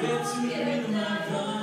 Get you in my heart.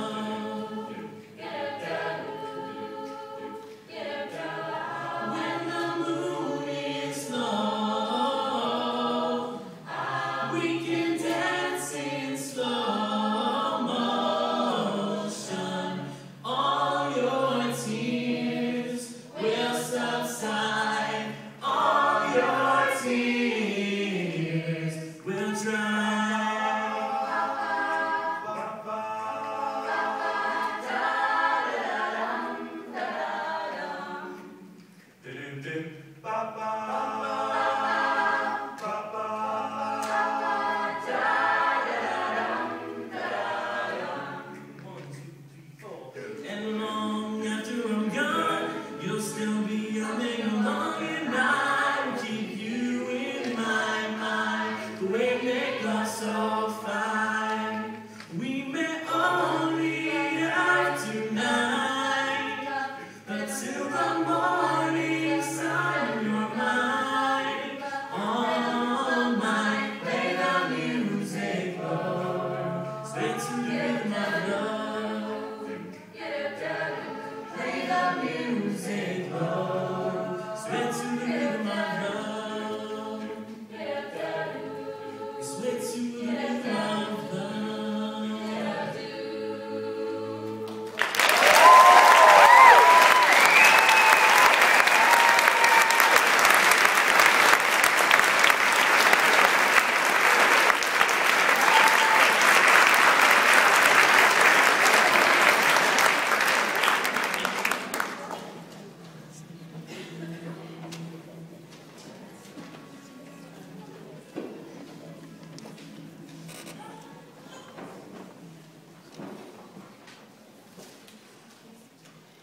so fine. We may only have tonight, but the morning sun, you're mine. All night, play the music, my love. Play the music, Lord.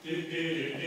do, do, do, do.